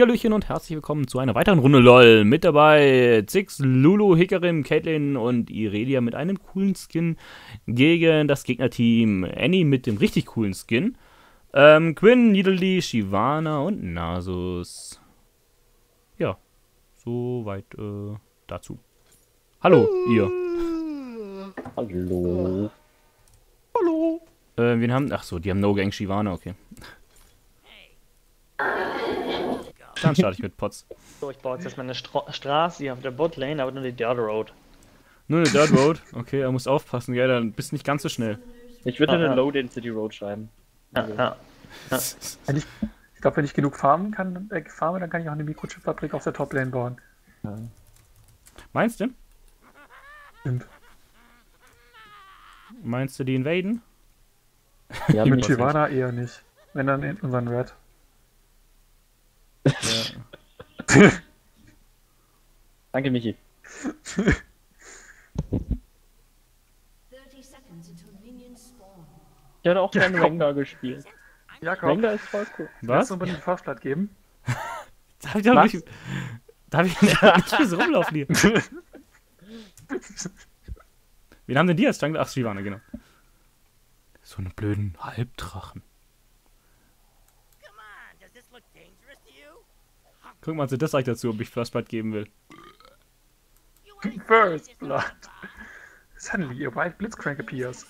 Hallöchen und herzlich willkommen zu einer weiteren Runde LOL. Mit dabei Zix, Lulu, Hickerim, Caitlin und Irelia mit einem coolen Skin gegen das Gegnerteam Annie mit dem richtig coolen Skin. Ähm, Quinn, Nidalee, Shivana und Nasus. Ja, soweit äh, dazu. Hallo, ihr. Hallo. Hallo. Äh, wen haben. Ach so, die haben No Gang Shivana, okay. Dann starte ich mit Pots. So, ich baue jetzt erstmal eine Stra Straße hier auf der Botlane, aber nur die Dirt Road. Nur eine Dirt Road? Okay, er muss aufpassen, gell, dann bist du nicht ganz so schnell. Ich würde Ah, eine ja. Low Density Road schreiben. Ja, ja. Wenn ich, ich glaube, wenn ich genug farmen kann, äh, farme, dann kann ich auch eine Mikrochip-Fabrik auf der Toplane bauen. Meinst du? Stimmt. Meinst du die invaden? Ja, Mit was Shivana eher nicht. Wenn dann in unseren Red. Ja. Danke, Michi. 30 seconds until minions spawn. Ich hatte auch gerne komm. Rengar gespielt. Jakob, Rengar ist voll cool. Was? du unbedingt die Fauststadt geben? Darf ich doch Was? nicht. Darf ich nicht so rumlaufen hier? Wen haben denn die als Jungle? Ach, Shivana, genau. So eine blöden Halbdrachen. Guck mal, das sag ich dazu, ob ich First Blood geben will. First Blood. Suddenly, your white Blitzcrank appears.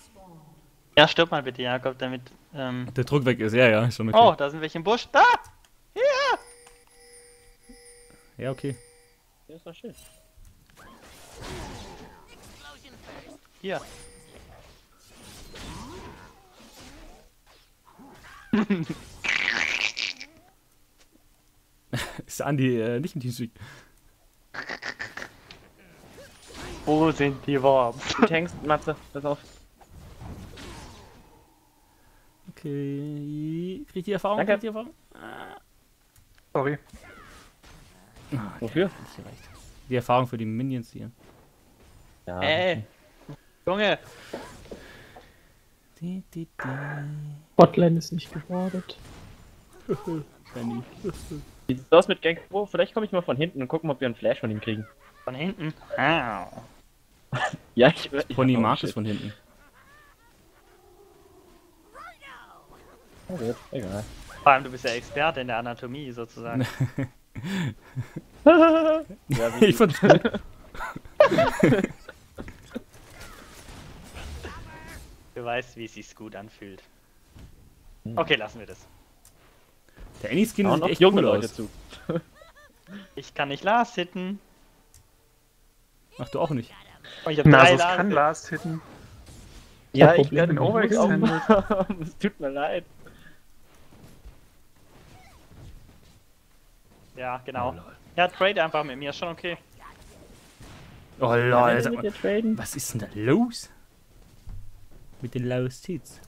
ja, stirb mal bitte, Jakob, damit. Ähm... Der Druck weg ist, ja, ja, ist schon okay. Oh, da sind welche im Busch. Da! Ja, okay. Ja, ist doch schön. Hier. Ist Andi äh, nicht ein Teamspeak? Wo sind die Worms? Du tankst, Matze, pass auf. Okay. Krieg ich die Erfahrung? Danke. Krieg ich die Erfahrung? Sorry. Wofür? Nicht gereicht. Die Erfahrung für die Minions hier. Ja. Ey! Junge! Die, die, die. Botlane ist nicht gewordet. Benny. Wie sieht's aus mit Gank? Oh, vielleicht komme ich mal von hinten und gucken, ob wir einen Flash von ihm kriegen. Von hinten. Au. Ja, ich, ich Pony oh, mag es von hinten. Oh, gut, egal. Vor allem, du bist ja Experte in der Anatomie sozusagen. ja, wie, ich fand's gut. Du weißt, wie es sich gut anfühlt. Okay, lassen wir das. Der Annie-Skin auch sieht echt junge cool Leute aus. zu. Ich kann nicht Lars hitten. Ach, du auch nicht. Oh, ich hab Na, drei also es Lars kann. Last hitten. Ja, ich mich auch Overextended. Es tut mir leid. Ja, genau. Ja, trade einfach mit mir, ist schon okay. Oh Ja, lol, traden. was ist denn da los? Mit den Lost Tits.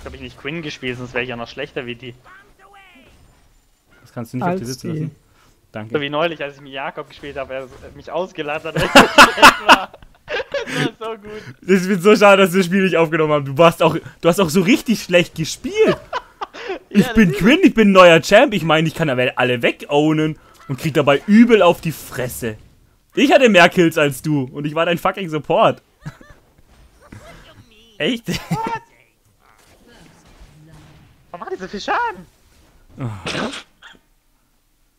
Ich habe ich nicht Quinn gespielt, sonst wäre ich ja noch schlechter wie die. Das kannst du nicht auf dir Als sitzen die. lassen. So Danke. wie neulich, als ich mit Jakob gespielt habe, er mich ausgelacht hat, weil ich so schlecht war. Das war so gut. Ich bin so schade, dass wir das Spiel nicht aufgenommen haben. Du warst auch, du hast auch so richtig schlecht gespielt. Ich Ja, bin Quinn, ich bin neuer Champ. Ich meine, ich kann aber alle wegownen und krieg dabei übel auf die Fresse. Ich hatte mehr Kills als du und ich war dein fucking Support. Echt? Warum macht die so viel Schaden?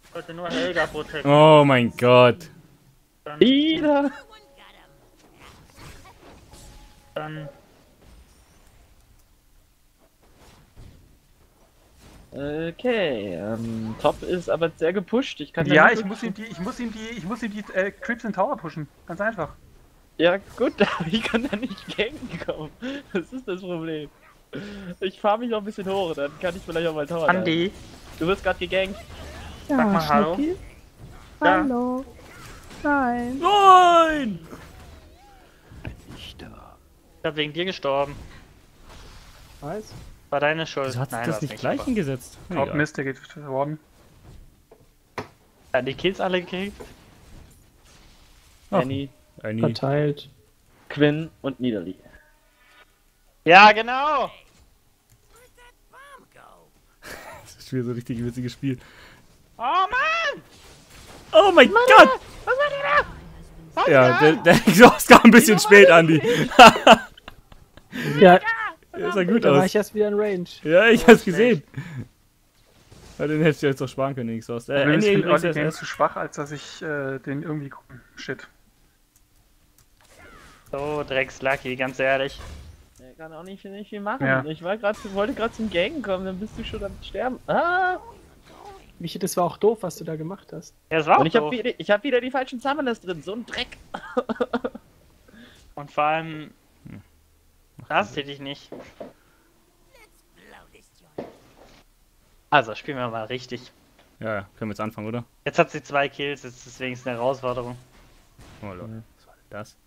Ich wollte nur Helga protecten. Oh mein Gott. Wieder. Dann Okay, ähm, Top ist aber sehr gepusht. Ich kann da Ja, nicht ich muss ihm die, ich muss ihm die, ich muss ihm die äh, Creeps in Tower pushen. Ganz einfach. Ja, gut, aber ich kann da nicht ganken kommen. Das ist das Problem. Ich fahre mich noch ein bisschen hoch, dann kann ich vielleicht auch mal Tower. Andi. Du wirst gerade gegankt. Ja, Sag mal Hallo. Schnucki. Ja. Hallo. Nein. Nein! Ich hab wegen dir gestorben. Weiß. War deine Schuld. Wieso hat sich Nein, das nicht gleich hingesetzt? Top. Mist, der geht worden. Hat die Kills alle gekriegt? Ach. Annie, Annie. Verteilt. Quinn und Niederli. Ja, genau! ist wieder so ein richtig witziges Spiel. Oh Mann! Oh mein Gott! Was macht ihr da? Ja, der, der Exhaust kam ein bisschen spät, Andi. Ja, Der sah gut da war aus. ich erst wieder in Range. Ja, ich hab's gesehen. Ja, den hättest du jetzt auch sparen können, den Exhaust. Äh, Ich bin Early Game zu schwach, als dass ich äh, den irgendwie. Shit. So, Dreckslucky, ganz ehrlich. Kann auch nicht, nicht viel machen. Ja. Ich war grad, wollte gerade zum Gang kommen, dann bist du schon am Sterben. Ah! Michi, das war auch doof, was du da gemacht hast. Ja, das war auch Und ich habe doof. wieder, ich hab wieder die falschen Summoners drin, so ein Dreck. Und vor allem... Das hätte ich nicht. Also, spielen wir mal richtig. Ja, ja, können wir jetzt anfangen, oder? Jetzt hat sie zwei Kills, jetzt ist es wenigstens eine Herausforderung. Oh Leute, was war denn das?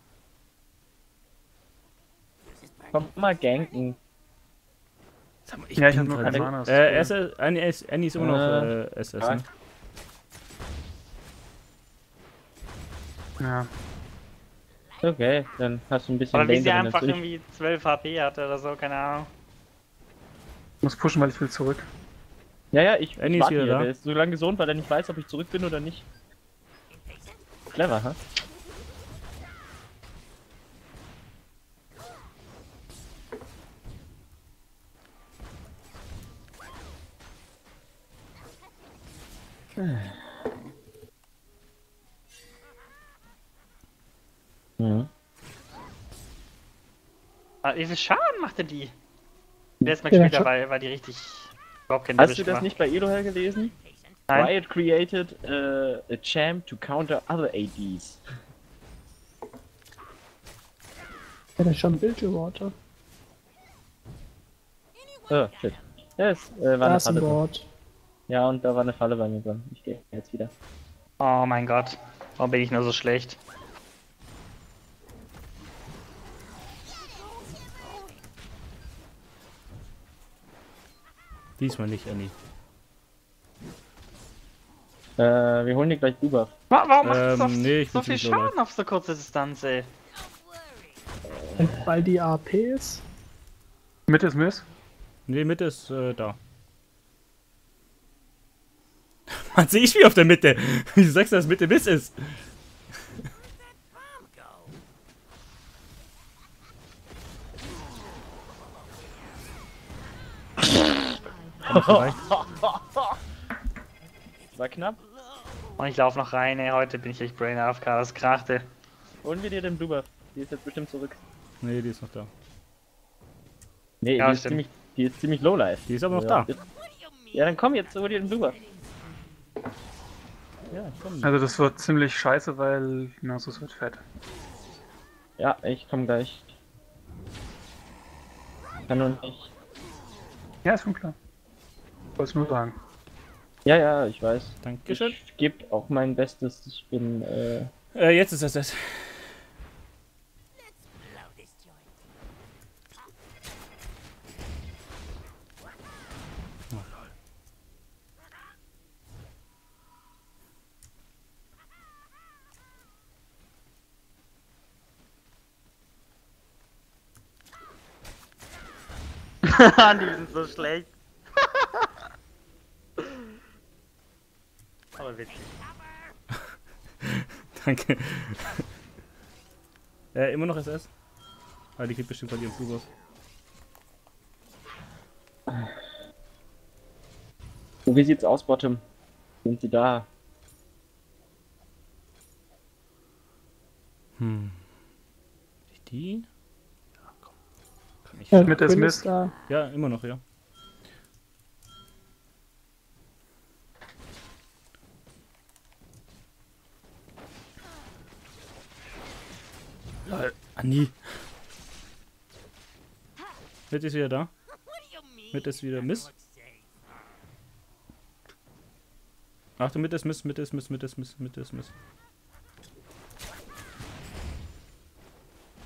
Komm mal ganken. Sag mal, Ja, ich bin hab nur keine Mana, das ist Äh. SS, Annie ist, Annie ist immer noch Äh, äh, SS, ja. ne? Ja. Okay, dann hast du ein bisschen Aber wie sie einfach irgendwie 12 HP hatte oder so, keine Ahnung. Ich muss pushen, weil ich will zurück. Ja, ja, ich, Annie ich ist hier. da. Der ist so lange gesund, weil er nicht weiß, ob ich zurück bin oder nicht. Clever, ha? Mhm. Ah, wie viel Schaden machte die? Letztes Mal Ja, gespielt, war, war die richtig überhaupt kein Hast du das gemacht. nicht bei Elohel gelesen? Nein. Riot created uh, a champ to counter other ADs. Ja, das ist schon Bildwater. Oh, shit. Ja, es äh, war Da eine ist ein. Wort. Ja, und da war eine Falle bei mir drin. Ich gehe jetzt wieder. Oh mein Gott. Warum bin ich nur so schlecht? Diesmal nicht, Annie. Äh, wir holen dir gleich Bubuff. Wa- Warum macht das Ähm, auf nee, ich so viel Schaden auf so kurze Distanz, ey? Und weil die AP ist. Mitte ist Miss. Nee, Mitte ist äh, da. Man sehe ich wie auf der Mitte. Wieso sagst du, dass Mitte Miss ist? War knapp. Und ich laufe noch rein, ey. Heute bin ich echt Brain AFK, das krachte. Holen wir dir den Bubuff. Die ist jetzt bestimmt zurück. Nee, die ist noch da. Nee, Ja, die, ist ziemlich, die ist ziemlich low life. Die ist aber noch ja. da. Ja, dann komm jetzt, hol dir den Bubuff. Ja, komm. Also das wird ziemlich scheiße, weil Nasus wird fett. Ja, ich komm gleich. Kann nur nicht. Ja, ist schon klar. Wollt's nur sagen. Ja, ja, ich weiß. Dankeschön. Ich gebe auch mein Bestes. Ich bin, äh, Äh, jetzt ist das das. die sind so schlecht. Aber witzig. Danke. äh, immer noch SS? Ah, die kriegt bestimmt von ihrem Flughaus. so wie sieht's aus, Bottom? Sind sie da? Hm. Nicht die? Ja, komm. Kann ich. Ja, Mit ist Quinn Mist. da. Ja, immer noch, ja. Lol, Andi. Mit ist wieder da. Mit ist wieder Miss. Achtung, mit ist Miss, mit ist Miss, mit ist Miss, mit ist Miss.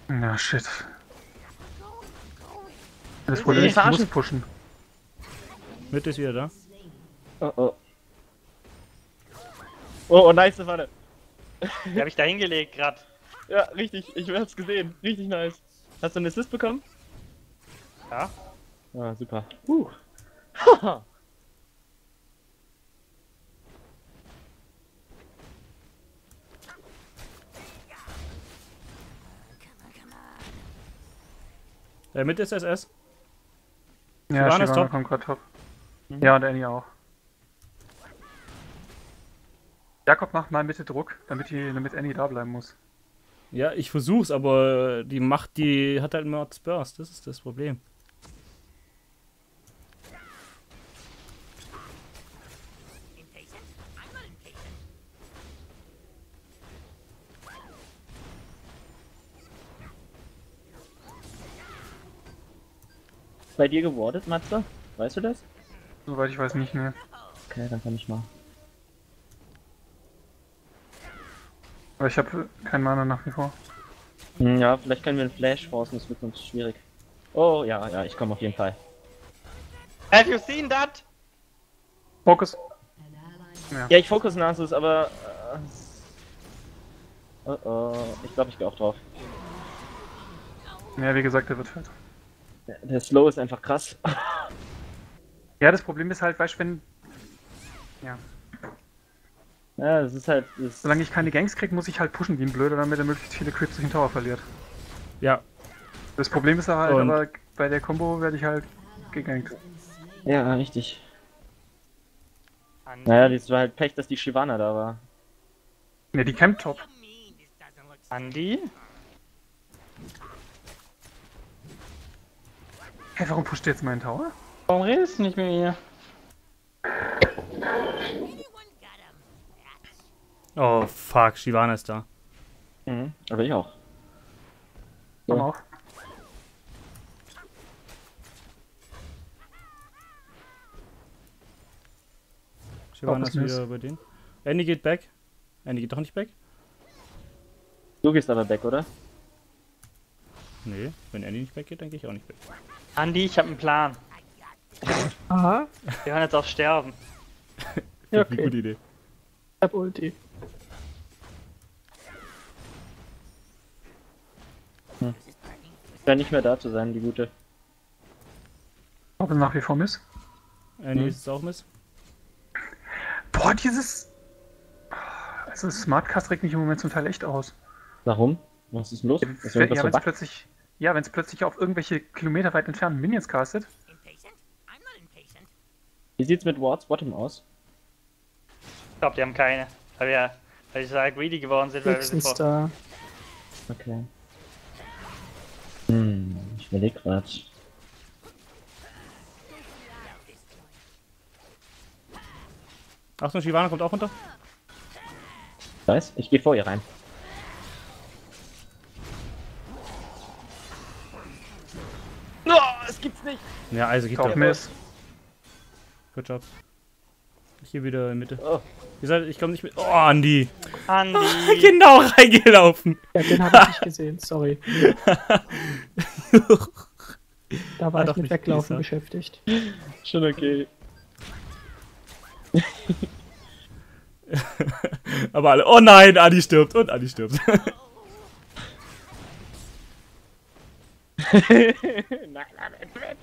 Ja, shit. Das wurde nicht ich muss pushen. Mitte ist wieder da. Oh oh. Oh, oh nice, das war. Die hab ich da hingelegt gerade. Ja, richtig, ich hab's gesehen. Richtig nice. Hast du einen Assist bekommen? Ja. Ah, super. Uh. Der Mitte ist SS. Ja, Shyvana ist top. kommt gerade top. Mhm. Ja, und Annie auch. Jakob macht mal Mitte Druck, damit, die, damit Annie da bleiben muss. Ja, ich versuch's, aber die Macht, die hat halt immer Burst. Das ist das Problem. Bei dir gewordet, Matze? Weißt du das? Soweit ich weiß nicht, ne. Okay, dann kann ich mal. Aber ich habe keinen Mana nach wie vor. Hm, Ja, vielleicht können wir einen Flash forcen, das wird sonst schwierig. Oh, ja, ja, ich komme auf jeden Fall. Have you seen that? Fokus! An ally Ja, ich fokus Nasus, aber. Äh, oh oh, ich glaube, ich gehe auch drauf. Ja, wie gesagt, der wird halt. Der, Slow ist einfach krass. Ja, das Problem ist halt, weißt du, wenn. Ja. ja, das ist halt. Das Solange ich keine Gangs krieg, muss ich halt pushen wie ein Blöder, damit er möglichst viele Creeps durch den Tower verliert. Ja, Das Problem ist halt, Und- aber bei der Combo werde ich halt gegankt. ja, richtig. Naja, das war halt Pech, dass die Shivana da war. Ne, die Camp top. Andi? Hey, warum pusht der jetzt meinen Tower? Warum redest du nicht mit mir? Oh, fuck, Shivana ist da. Mhm, aber ich auch. Komm Ja. auf. Shivana ist wieder bei denen. Andy geht back. Andy geht doch nicht back? Du gehst aber weg, oder? Nee, wenn Andy nicht back geht, dann gehe ich auch nicht back. Andi, ich habe einen Plan. Aha, Wir hören jetzt auf Sterben. ja, Eine okay. gute Idee. Ich hab Ulti. Scheint nicht mehr da zu sein, die gute. Ob es nach wie vor Miss. Andy Hm. ist es auch Miss. Boah, dieses. Also, Smartcast regt mich im Moment zum Teil echt aus. Warum? Was ist denn los? Ist Ja, wenn es plötzlich. Ja, wenn es plötzlich auf irgendwelche Kilometer weit entfernten Minions castet. Wie sieht's mit Wards Bottom aus? Ich glaube, die haben keine. Weil wir, weil die so greedy geworden sind, weil wir sie Höchstens vor... da. Okay. Hm, ich überleg grad. Achtung, Shivana kommt auch runter. Weiß? Ich gehe vor ihr rein. Ja, also geht Auf doch. Miss. Good job. Ich hier wieder in Mitte. Oh. Ihr seid, ich komme nicht mit. Oh, Andy. Andi! Genau reingelaufen. Ja, den habe ich nicht gesehen, sorry. Da war Ah, ich doch mit Weglaufen beschäftigt. Schon okay. Aber alle. Oh nein, Adi stirbt und Adi stirbt. nein, nein, nein,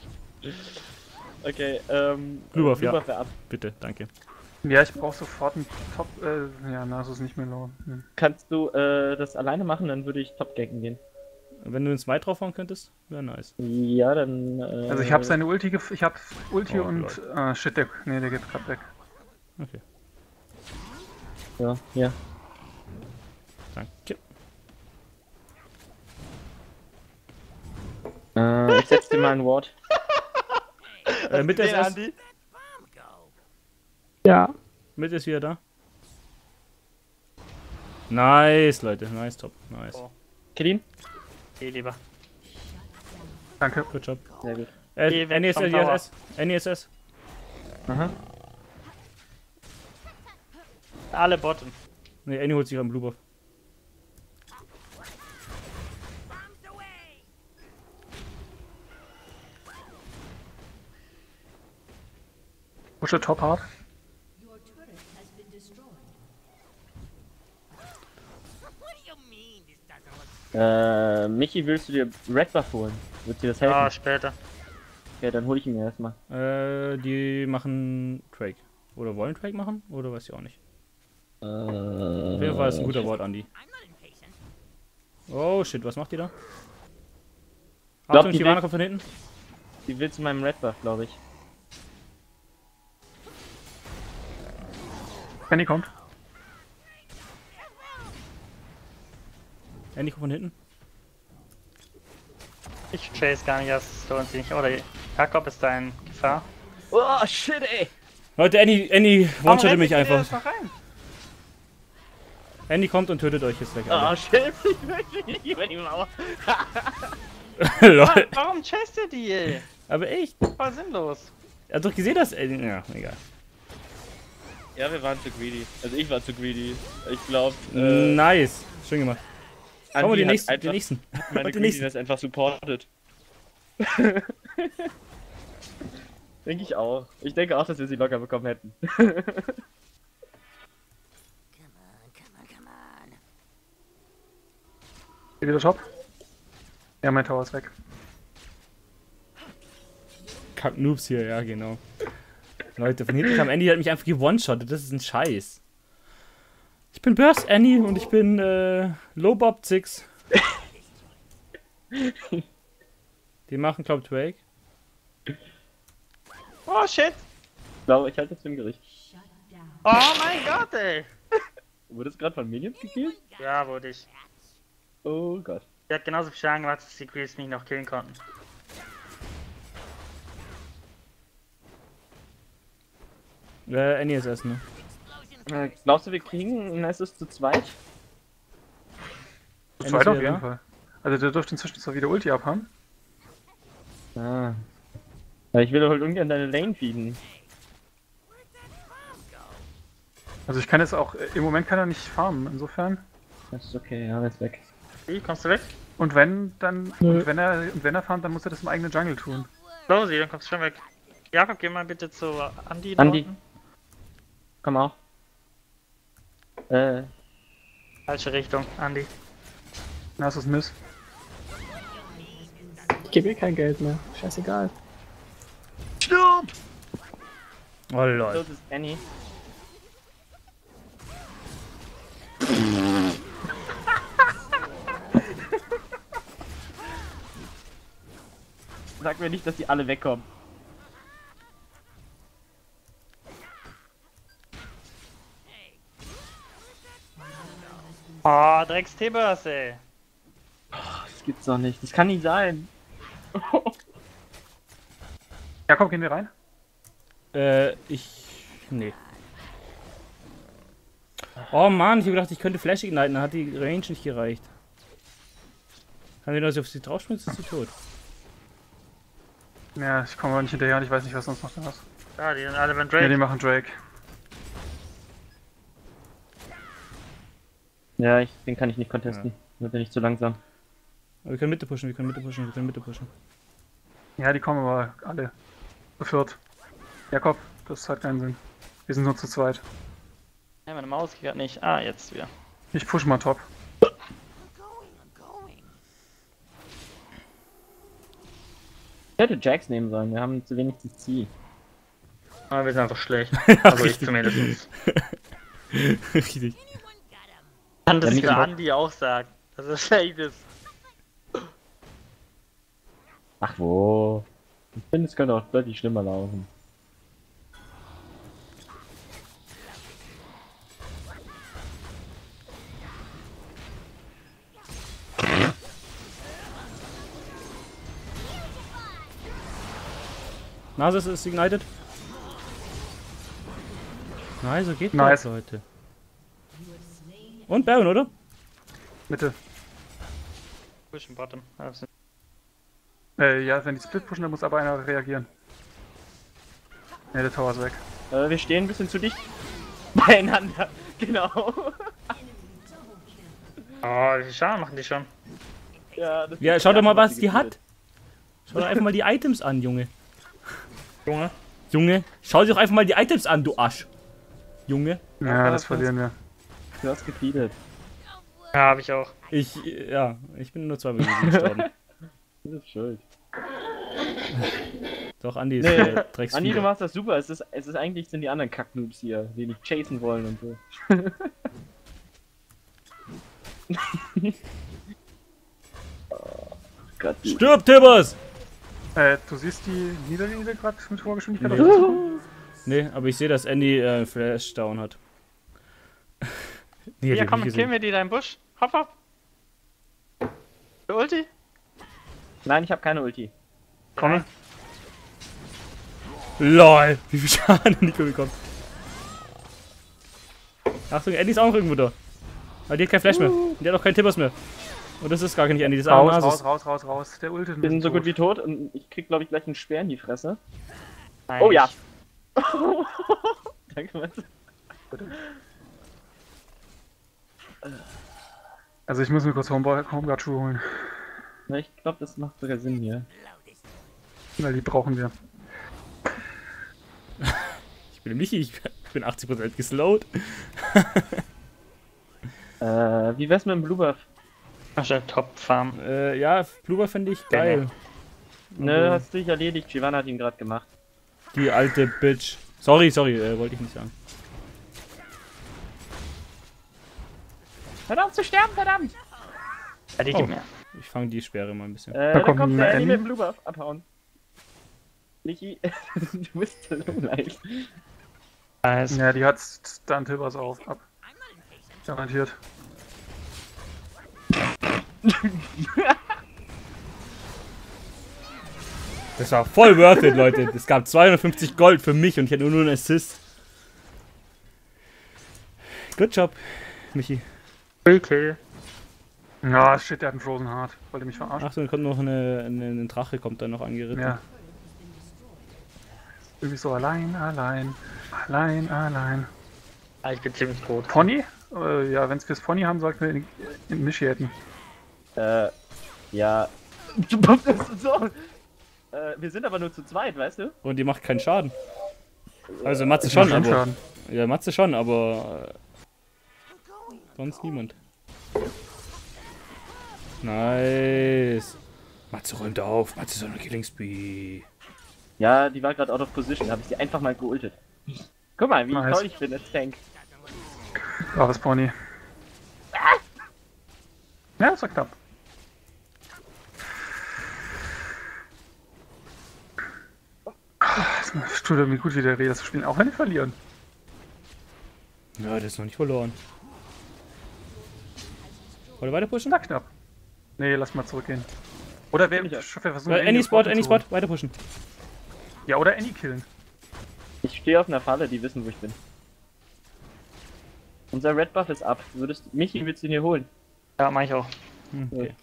Okay, ähm. Blue Buff, ja. Ab. Bitte, danke. Ja, ich brauche sofort einen Top. Äh, ja, Nasus nicht mehr low. Hm. Kannst du äh, das alleine machen, dann würde ich Top ganken gehen. Wenn du ins Smite draufhauen könntest, wäre nice. Ja, dann. Äh, Also, ich habe seine Ulti. gef- Ich habe Ulti Oh, und. Äh, shit, der. Nee, der geht grad weg. Okay, Ja, ja. danke. Äh, ich setz dir mal ein Ward. Äh, mit SS. Andi? Ja, Mit ist wieder da. Nice, Leute. Nice, top. Nice. Oh. Kill ihn? Geh lieber. Danke. Good job. Sehr gut. Äh, Geh NESS, Tower. NESS. NESS. Aha. Alle Bottom. Nee, Annie holt sich am Blue Buff. Pushe Top hard. Your turret has been destroyed. Äh, Michi, willst du dir Red Buff holen? Wird dir das helfen? Ah, später. Okay, dann hol ich ihn mir erstmal. Äh, die machen Drake. Oder wollen Drake machen? Oder weiß ich auch nicht. Äh, jeden Fall ist ein guter Wort, Andy. Oh shit, was macht die da? glaub, Achtung, die will- kommt von hinten. Die will zu meinem Red Buff, glaube ich. Penny kommt. Andy kommt von hinten. Ich chase gar nicht, das lohnt sich nicht. Oder Jakob ist da in Gefahr. Oh, shit, ey! Leute, Andy, Andy Warum one-shottet mich einfach. Andy kommt und tötet euch jetzt weg. Oh, Alter. shit! Ich möchte nicht über die Mauer. Lol. Warum chasst ihr die? ey? Aber echt? Voll sinnlos. Er hat doch gesehen, dass. Äh, ja, egal. Ja, wir waren zu greedy. Also ich war zu greedy. Ich glaube, nice. Schön gemacht. Komm Andi die hat nächsten. Die einfach nächsten. meine die nächsten. Greediness einfach supportet. denke ich auch. Ich denke auch, dass wir sie locker bekommen hätten. Hier wieder Top. Ja, mein Tower ist weg. Kack Noobs hier, ja, genau. Leute, von hinten kam Andy, der hat mich einfach gewone-shottet. Das ist ein Scheiß. Ich bin Burst Annie und ich bin äh, Low Bob Six. Die machen, glaub Drake. Oh shit. Ich glaube, ich halte das für ein Gericht. Oh mein Gott, ey. Wurde es gerade von Minions gekillt? Ja, wurde ich. Oh Gott. Die hat genauso viel Schaden gemacht, dass die Grease mich noch killen konnten. Äh, erst, ne? Äh, glaubst du, wir kriegen ein Nessus zu zweit? Zu zweit auf jeden da. Fall. Also der dürfte inzwischen zwar wieder Ulti abhaben. Ah. Ja, ich will halt ungern deine Lane feeden. Also ich kann jetzt auch, äh, im Moment kann er nicht farmen, insofern. Das ist okay, ja, er ist weg. Wie, kommst du weg? Und wenn, dann, Nö. und wenn er, und wenn er farmt, dann muss er das im eigenen Jungle tun. Rosie, dann kommst du schon weg. Jakob, geh mal bitte zu Andi. Andi. da unten. Komm auch. Äh, Falsche Richtung, Andi. Na, ist das Miss. Ich gebe eh kein Geld mehr. Scheißegal. Oh lol. das ist Annie. Sag mir nicht, dass die alle wegkommen. Oh, Drecks T-Burst, ey. Das gibt's doch nicht. Das kann nicht sein. Ja, komm, gehen wir rein. Äh, ich. Nee. Oh Mann, ich hab gedacht, ich könnte Flash igniten, dann hat die Range nicht gereicht. Kann ich, dass ich auf sie draufschmeißt, ist sie tot. Ja, ich komme aber nicht hinterher und ich weiß nicht, was sonst noch da ist. Ja, die sind alle beim Ja, die Drake. machen Drake. Ja, ich, den kann ich nicht contesten. Wird ja nicht zu langsam. Aber wir können Mitte pushen, wir können Mitte pushen, wir können Mitte pushen. Ja, die kommen aber alle. Zu viert. Jakob, das hat keinen Sinn. Wir sind nur zu zweit. Ja, meine Maus geht nicht. Ah, jetzt wieder. Ich push mal top. Ich hätte Jax nehmen sollen, wir haben zu wenig CC. Aber wir sind einfach schlecht. Also ich zumindest. Richtig. Kann das Ja, für. Andi auch sagen, dass er schlecht ist. Ach wo. Ich finde, es könnte auch deutlich schlimmer laufen. Nasus ist ignited. Nice, so geht Nice. das, Leute. Und Baron, oder? Mitte. Push Bottom. Also, Äh, ja, wenn die Split pushen, dann muss aber einer reagieren. Ja, der Tower ist weg. Äh, wir stehen ein bisschen zu dicht beieinander. Genau. Oh, wie viel Schaden machen die schon? ja, das Ja, schau doch mal, was die hat. Schau doch einfach mal die Items an, Junge. Junge. Junge, schau dir doch einfach mal die Items an, du Arsch. Junge. Ja, das- verlieren wir. Du hast gefeedet. Ja, hab ich auch. Ich, ja, ich bin nur zwei Minuten gestorben. Du bist schuld. Doch, Andi ist Nee, äh, Drecks Andi, du machst das super. Es ist, es ist eigentlich sind die anderen Kacknoobs hier, die nicht chasen wollen und so. Gott. Stirb, Tibbers! Äh, du siehst die Niederlinie gerade mit hoher Geschwindigkeit auf dich zukommen? Nee, aber ich sehe, dass Andy äh, Flash down hat. Nee, Hier, hab komm, gesehen. wir die da im Busch. Hopp, hopp. Der Ulti? Nein, ich habe keine Ulti. Komme. LOL, wie viel Schaden Nico bekommen. Achtung, Andy ist auch noch irgendwo da. Aber die hat kein Flash mehr. Die hat auch keinen Tibbers mehr. Und das ist gar nicht Andy, das ist Raus, Anasis. raus, raus, raus, raus. Der Ult ist ein Wir sind bisschen so gut wie tot und ich krieg, glaube ich, gleich einen Speer in die Fresse. Nein, Oh ja. Danke, Matze. Also ich muss mir kurz Home- Homeguard-Schuhe holen, Na, ich glaube, das macht sogar Sinn hier. weil die brauchen wir. Ich bin Michi, ich bin 80% geslowt. Äh, wie wär's mit dem Blue Buff? Ach, der Top-Farm. Äh, ja, Bluber fände ich geil. Ne, hast du dich erledigt. Giovanna hat ihn gerade gemacht. Die alte Bitch. Sorry, sorry, äh, wollte ich nicht sagen. Hör auf zu sterben, verdammt! Ja, die Oh. gibt mir. Ich fange die Sperre mal ein bisschen. Äh, Da da kommt kommt der Andy mit dem Blue Buff. Abhauen. Michi, du bist so leicht. Nice. Ja, die hat dann Tilbers auf. Ab. Garantiert. Das war voll worth it, Leute. Es gab 250 Gold für mich und ich hatte nur einen Assist. Good job, Michi. Okay. Ja, shit, der hat einen Frozen Heart. Wollte mich verarschen. Ach so, dann kommt noch eine, eine, ein Drache kommt dann noch angeritten. Ja. Irgendwie so allein, allein, allein, allein. Ah, ich bin ziemlich tot. Pony? Äh, ja, wenn es fürs Pony haben, sollten wir in, in Initiaten. Äh, ja. Du bumpst so. Äh, wir sind aber nur zu zweit, weißt du? Und die macht keinen Schaden. Also Matze schon, Macht keinen aber. Schaden. Ja, Matze schon, aber. Äh, sonst niemand. Nice. Matze räumt auf. Matze ist so eine Killing Spree. Ja, die war gerade out of position. Da habe ich sie einfach mal geultet. Guck mal, wie Nice. toll ich bin als Tank. Braves Pony. Ja, das war knapp. Es tut irgendwie gut, wieder Reda zu spielen, auch wenn wir verlieren. Ja, der ist noch nicht verloren. Wollt ihr weiter pushen? Na knapp. Nee, lass mal zurückgehen. Oder wer, wir versuchen. Äh, Any Spot, Any. Spot, weiter pushen. Ja, oder Annie killen. Ich stehe auf einer Falle, die wissen, wo ich bin. Unser Red Buff ist ab. Würdest, Michi, willst du ihn hier holen? Ja, mach ich auch. Hm, okay.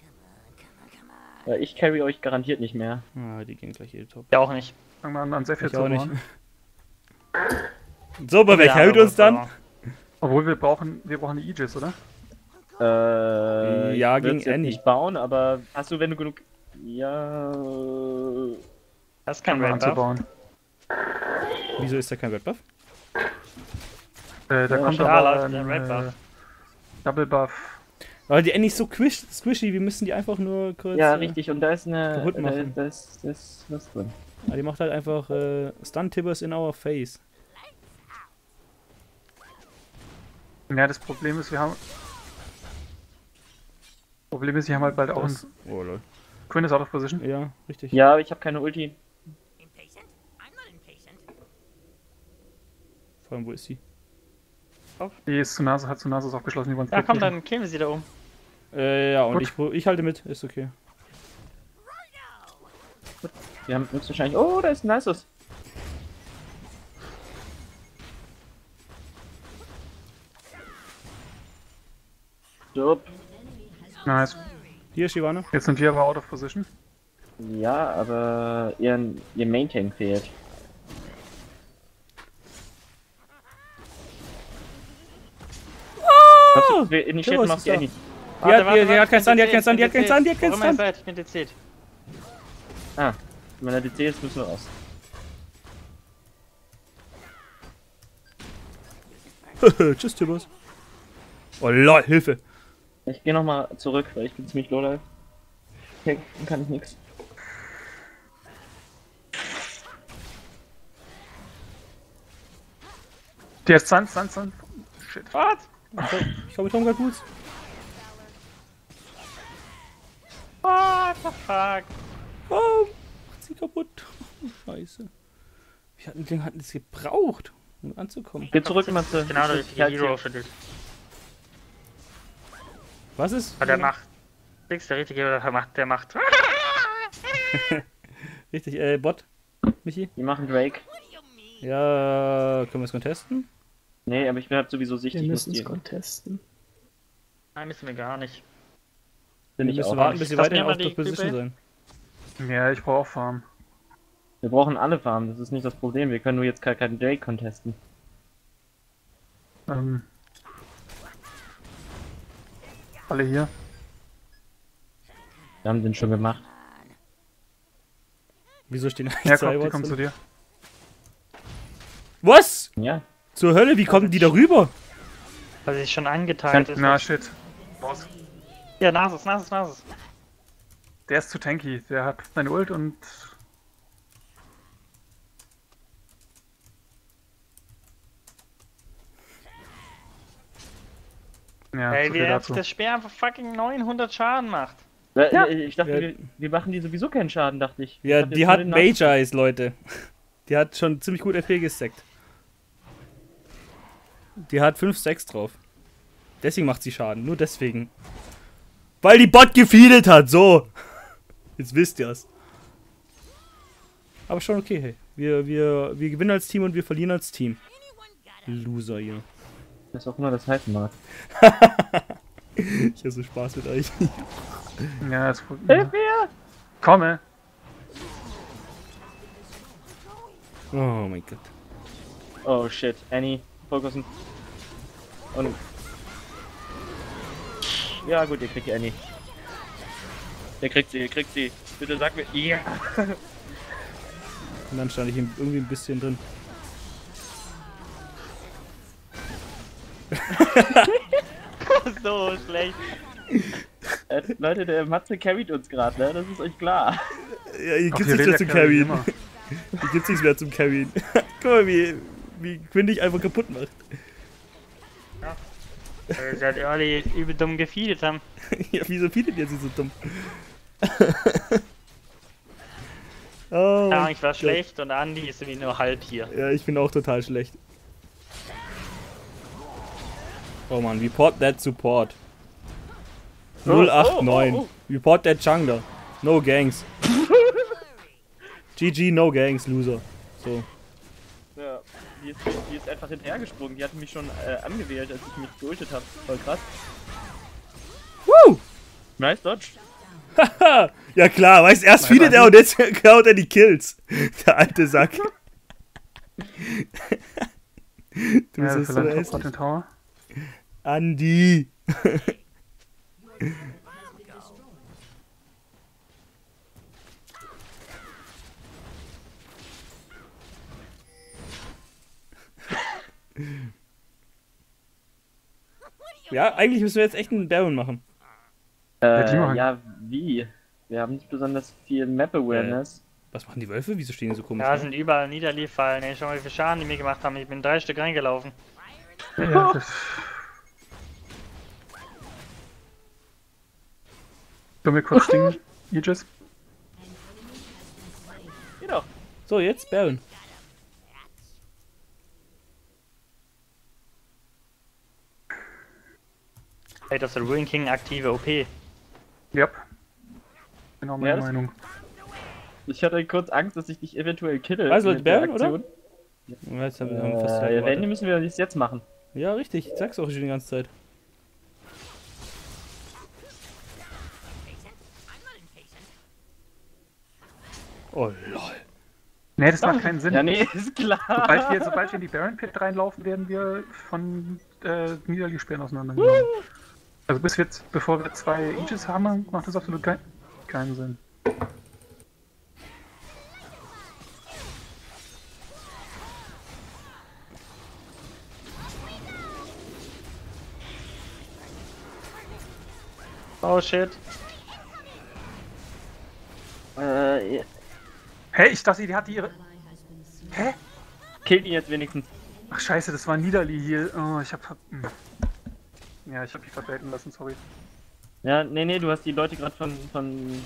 Weil ich carry euch garantiert nicht mehr. Ah, die gehen gleich jede Top. Ja, auch nicht. Fangen wir an, an sehr viel zu auch nicht. So, aber wer Ja, hält uns dann? Obwohl wir brauchen, wir brauchen die Aegis, oder? Äh, Ja, gegen Annie. nicht bauen, aber hast du, wenn du genug. Ja. Das ist kein Red Buff. bauen. Wieso ist da kein Red Buff? Äh, da Ja, kommt aber ein Red Buff. äh, Double Buff. Weil die Annie ist so quish, squishy, wir müssen die einfach nur kurz. Ja, äh, richtig, und da ist eine. kaputt Da, machen. da, ist, da ist was drin. Ja, die macht halt einfach äh, Stunt Tibbers in our face. Ja, das Problem ist, wir haben. Problem ist, wir haben halt bald auch Das, ein. oh lol. Quinn ist out of position. Ja, richtig. Ja, aber ich habe keine Ulti. Vor allem, wo ist sie? Die ist zu Nase, hat zu Nase aufgeschlossen, die Ja, komm, dann killen wir sie da oben. Äh, ja, und Gut. ich, pro- ich halte mit, ist okay. Wir haben höchstwahrscheinlich. Oh, da ist ein Nisus. Stopp. Nice. Hier, Shivana. Jetzt sind wir aber out of position. Ja, aber ihr, ihr Main Tank fehlt. Oh! Wir initiieren was mal ist die? Annie. Die hat- die- die hat keinen Stun, die hat keinen Stun, die hat keinen Stun, die hat keinen Stun. seid, ich bin dezid. Ah, wenn er DC ist, müssen wir raus. Tschüss, Tibbers. Oh lol, Hilfe. Ich gehe nochmal zurück, weil ich bin ziemlich low life. Tanken kann ich nix. Der ist Stun, Stun, Stun. Shit. Was? Ich glaube, Tom geht gut. What the fuck? Oh, macht sie kaputt. Oh, scheiße. Wie hat- wie lange hat es gebraucht, um anzukommen? Geh zurück, Matze. Genau Ich richtige halte Hero für dich. Was ist? Aber der macht. Nix, der richtige der macht, der macht. Richtig, äh, Bot. Michi? Die machen Drake. Ja, können wir es contesten? Nee, aber ich bin halt sowieso Wir sichtig. muss müssen es contesten. Nein, müssen wir gar nicht. Bin Wir ich müssen auch. warten, bis sie weiterhin auf der Position sein. Ja, ich brauche auch Farm. Wir brauchen alle Farmen, das ist nicht das Problem. Wir können nur jetzt keinen Drake contesten. Ähm, alle hier. Wir haben den schon gemacht. Wieso stehen eigentlich Ja, zwei komm, die kommen zu dir. Was? Ja. Zur Hölle, wie kommen die da rüber? Weil sich schon angeteilt ist. Na, shit. Raus. Ja, Nasus, Nasus, Nasus. Der ist zu tanky. Der hat seine Ult und... Ja, Ey, so wie viel jetzt dazu. der Speer einfach fucking 900 Schaden macht. Ja. Ich dachte, Ja. wir, wir machen die sowieso keinen Schaden, dachte ich. Ja, Ich die hat Mage Eyes, Leute. Die hat schon ziemlich gut FP gestackt. Die hat 5 Stacks drauf. Deswegen macht sie Schaden, nur deswegen. Weil die Bot gefeedet hat, so. Jetzt wisst ihr's. Aber schon okay, hey. Wir, wir, wir gewinnen als Team und wir verlieren als Team. Loser hier. Was auch immer das heißen mag. Ich hab so Spaß mit euch. Ja, ist Hilf mir! Komme! Oh mein Gott. Oh shit, Annie, fokussen. Und. Ja, gut, ihr kriegt die Annie. Ihr kriegt sie, ihr kriegt sie. Bitte sag mir. Ja! Und dann stand ich irgendwie ein bisschen drin. so schlecht. Äh, Leute, der Matze carried uns gerade, ne? Das ist euch klar. Ja, hier gibt's nichts mehr zum Carryen. Hier gibt's nichts mehr zum Carryen. Guck mal, wie, wie Quinn dich einfach kaputt macht. Weil sie halt alle übel dumm gefeedet haben. ja, wieso feedet ihr sie so dumm? oh, Ja, ich war Gott. schlecht und Andi ist wie nur halb hier. Ja, ich bin auch total schlecht. Oh man, report that support. Oh, 089. oh, oh, Report that Jungler. No gangs. GG, no gangs, Loser. So. Ja, die ist, die ist einfach hinterhergesprungen. Die hatte mich schon äh, angewählt, als ich mich geultet habe. Voll krass. Woo! Nice Dodge. Ja klar, weißt erst feedet er und jetzt klaut er die Kills. Der alte Sack. du Ja, bist so hässlich. Andi. ja, eigentlich müssen wir jetzt echt einen Baron machen. Äh, ja, wie? Wir haben nicht besonders viel Map Awareness. Was machen die Wölfe? Wieso stehen die so komisch? Ja, da? sind überall Niederlieffallen. Ey, schau mal, wie viel Schaden die mir gemacht haben. Ich bin drei Stück reingelaufen. Ja, das... Können wir kurz stingen, Aegis? Geh doch. So, jetzt Baron. Ey, das ist der Ruin King aktive OP. Yep. Genau meine Ja, Meinung. Ich hatte kurz Angst, dass ich dich eventuell kille. Also, Baron, oder? Ja, Jetzt haben wir fast Äh, drei ja, wenn, müssen wir das jetzt machen. Ja, richtig. Ich sag's auch schon die ganze Zeit. Oh lol. Nee, das macht keinen Sinn. Ja, nee, ist klar. Sobald wir, sobald wir in die Baron Pit reinlaufen, werden wir von äh, Niederliesperren auseinandergenommen. Also bis wir jetzt, bevor wir zwei Aegis haben, macht das absolut kein, keinen Sinn. Oh shit. Äh, ja. Hä, ich dachte, die hat ihre... Hä? killt ihn jetzt wenigstens. Ach scheiße, das war Niederli hier. Oh, ich hab... hm. Ja, ich hab die vertreten lassen, sorry. Ja, nee, nee, du hast die Leute gerade von, von.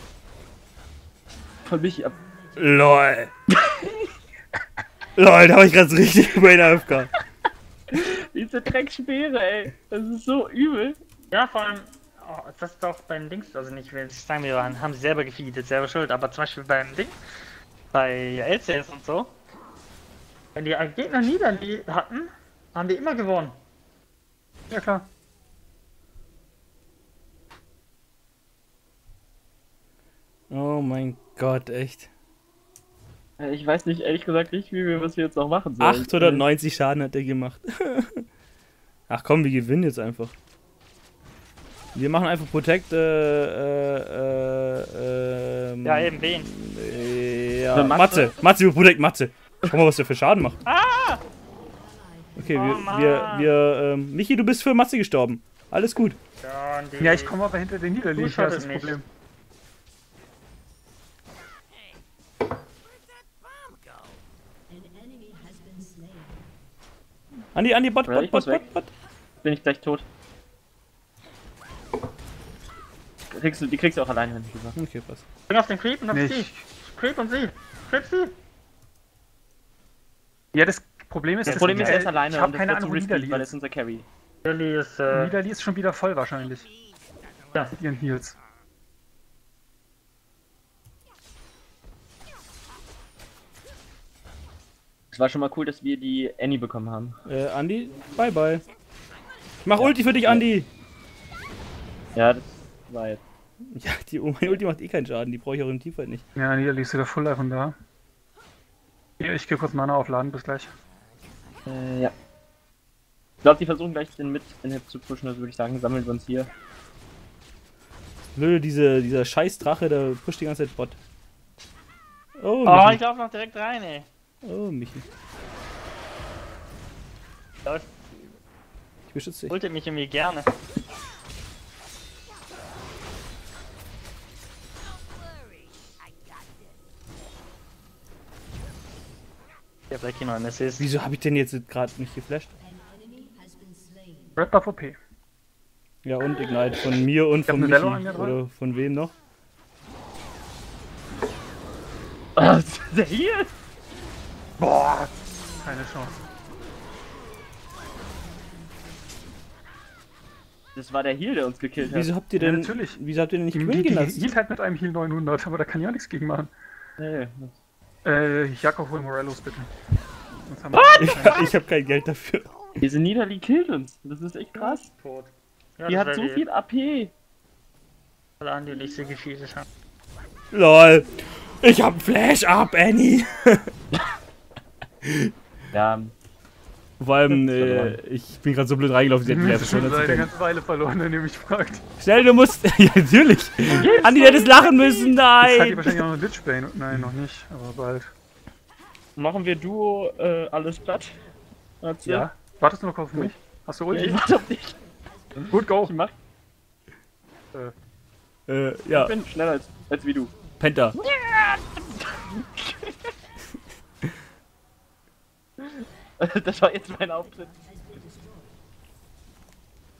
von mich ab. LOL. LOL, da hab ich gerade so richtig Brain AFK. Diese Dreckspeere, ey. Das ist so übel. Ja, vor allem, oh, das ist doch beim Dings, also nicht, will ich sagen, wir waren, haben sie selber gefeedet, selber schuld, aber zum Beispiel beim Ding, bei LCS und so, wenn die Gegner Niederli hatten, haben die immer gewonnen. Ja klar. Oh mein Gott, echt. Äh, Ich weiß nicht, ehrlich gesagt nicht, wie wir was wir jetzt noch machen sollen. 890 Schaden hat er gemacht. Ach komm, wir gewinnen jetzt einfach. Wir machen einfach Protect, äh, äh, äh, ähm, Ja, eben wen? äh, Ja, Eine Matze. Matze? Matze, Matze. Schau mal, was der für Schaden macht. Ah! Okay, Oh, wir, Mann. wir, wir, ähm, Michi, du bist für Matze gestorben. Alles gut. Ja, ich komme aber hinter den Niederlegen, Du das ist das Problem. Andi, Andi, Bot, Bot, ich Bot. Bot, Bot. Bin ich gleich tot. Die kriegst du, die kriegst du auch alleine, wenn ich gesagt. Okay, passt. Bring auf den Creep und auf Nee, sie. ich, Creep und sie. Creep sie. ja, das Problem ist, Das dass Problem ist, er ist alleine Ich habe und das keine Ahnung, Niederli weil ist. unser Carry. Lilly ist, äh, Niederli ist schon wieder voll wahrscheinlich. Ja. Mit ihren Heals. Es war schon mal cool, dass wir die Annie bekommen haben. Äh, Andi, bye bye. Ich mach Ulti für dich, Andi. Ja, das war jetzt. Ja, die, meine Ulti macht eh keinen Schaden. Die brauche ich auch im Teamfight nicht. Ja, Niederli ist wieder full life und da. Hier, ich gehe kurz Mana aufladen, bis gleich. Äh, ja. Ich glaube, die versuchen gleich den Mid-Inhib zu pushen, also würde ich sagen, sammeln wir uns hier. Blöde, diese, dieser scheiß Drache, der pusht die ganze Zeit Bot. Oh, Oh, Michi. ich lauf noch direkt rein, ey. Oh, Michi. Ich beschütze dich. ultet mich irgendwie gerne. Ich hab gleich hier noch einen Assist. Wieso habe ich denn jetzt gerade nicht geflasht? Red Buff OP. Ja, und Ignite von mir und Ich von Michi. Oder von wem noch? Der hier? Boah! Keine Chance. Das war der Heal, der uns gekillt hat. Wieso habt ihr Ja, denn, natürlich. wieso habt ihr denn nicht Die, gewinnen die gelassen? hielt halt mit einem Heal 900, aber da kann ich auch nichts gegen machen. Nee, Äh, Jakob, hol Morellos bitte. Ich, ich habe kein Geld dafür. diese Niederli killt uns. Das ist echt krass. Tot. Ja, Die hat so viel AP. Alle an, die nicht so gefeedet haben. LOL. Ich hab Flash up, Annie. Ja, Vor allem, äh, ich bin gerade so blöd reingelaufen, sie Ich erste schon Stunde zu eine ganze Weile verloren, wenn ihr mich fragt. Schnell, du musst. ja, natürlich. Andi, du hättest lachen müssen, Jetzt hat die nein. wahrscheinlich auch noch Lichbane. Nein, noch nicht, aber bald. machen wir Duo äh, alles platt. Hat's Ja. Wartest du noch auf mich? Hast du Ja, ich Ulti? warte auf dich. Gut, go! Ich mach. Äh, ja, Ich bin schneller als, als wie du. Penta. Das war jetzt mein Auftritt.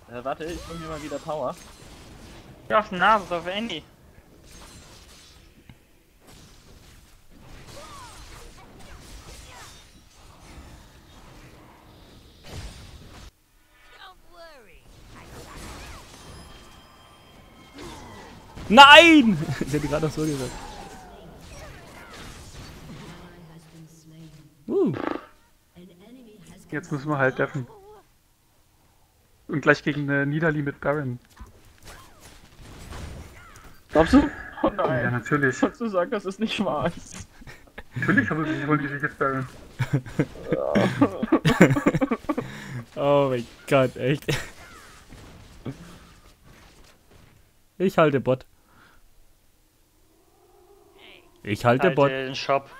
Äh, warte, ich hol mir mal wieder Power. Ja, auf die Nase, ist auf Andy. Nein! Sie hat gerade auch so gesagt. Jetzt müssen wir halt deffen. Und gleich gegen eine Niederli mit Baron. Glaubst du? Oh Ja, nein. natürlich. Kannst du sagen, dass es nicht wahr ist? Natürlich aber sie wollen die sich jetzt Baron. oh mein Gott, echt. Ich halte Bot. Ich halte Halte Bot. den Shop.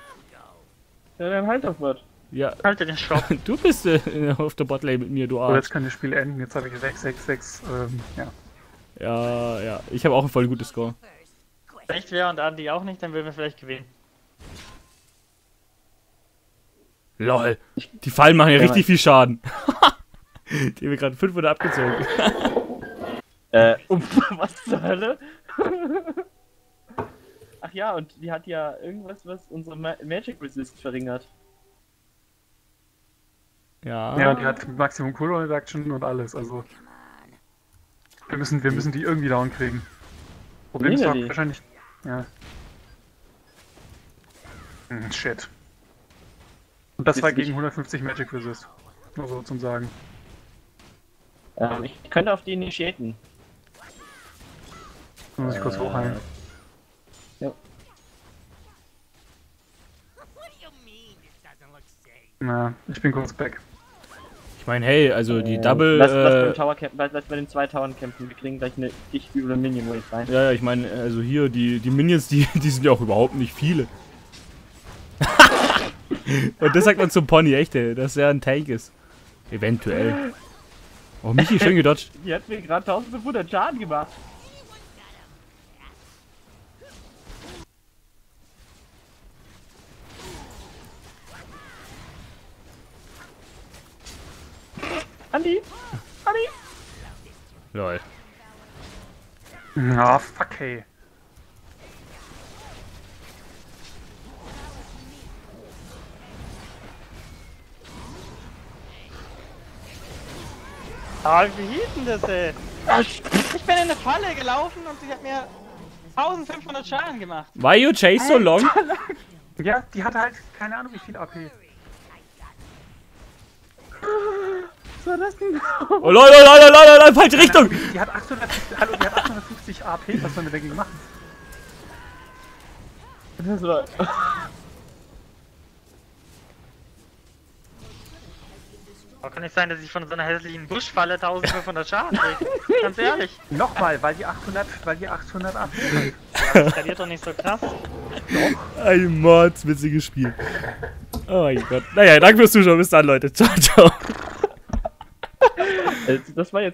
Ja, dann halt doch was. Ja, Halte den Shop. du bist äh, auf der Botlane mit mir, du So, Arsch. jetzt kann das Spiel enden. Jetzt habe ich 6, 6, 6. Ähm, ja. Ja, ja. Ich habe auch ein voll gutes Score. Echt wäre und Andy auch nicht, dann würden wir vielleicht gewinnen. LOL. Die Fallen machen ja Ja, richtig viel Schaden. Die haben mir gerade 500 abgezogen. Äh, uff, was zur Hölle? Ach ja, und die hat ja irgendwas, was unsere Ma Magic Resist verringert. Ja. Ja, die hat Maximum Cooldown Reduction und alles, also. Wir müssen, wir müssen die irgendwie down kriegen. Problem ist doch wahrscheinlich. Ja. Hm, shit. Und das Ist war nicht- gegen 150 Magic Resist. Nur so zum Sagen. Ähm, ich könnte auf die initiaten. Da muss ich kurz Äh, hochheilen. Ja. Na, ich bin kurz back. Ich meine, hey, also die Äh, Double. Lass, lass, äh, Tower campen, lass, lass bei den zwei Towern kämpfen. Wir kriegen gleich eine dicht üble Minion Wave rein. Ja, ja, ich meine, also hier, die, die Minions, die, die sind ja auch überhaupt nicht viele. Und das sagt man zum Pony, echt, ey, dass er ein Tank ist. Eventuell. Oh, Michi, schön gedodged. Die hat mir gerade 1500 Schaden gemacht. Andi! Andi! Lol. Ah, fuck hey. Ah, wie hieß denn das, ey? Ich bin in eine Falle gelaufen und sie hat mir 1500 Schaden gemacht. Why you chase so long? Ja, die hat halt keine Ahnung wie viel AP. War das denn? Oh lol, lol, lol, lol, lol, falsche Richtung! Die hat 850, hallo, die hat 850 AP, was sollen wir dagegen machen? Das war... Aber kann nicht sein, dass ich von so einer hässlichen Buschfalle 1500 Schaden kriege. Ganz ehrlich. Nochmal, weil die 800, weil die 800 AP hat. Das skaliert doch nicht so krass. Ein mordswitziges Spiel. Oh mein Gott. Naja, danke fürs Zuschauen. Bis dann, Leute. Ciao, ciao. Äh, Das war jetzt